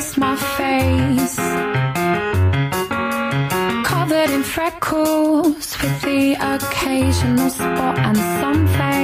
kiss my face. Covered in freckles with the occasional spot and something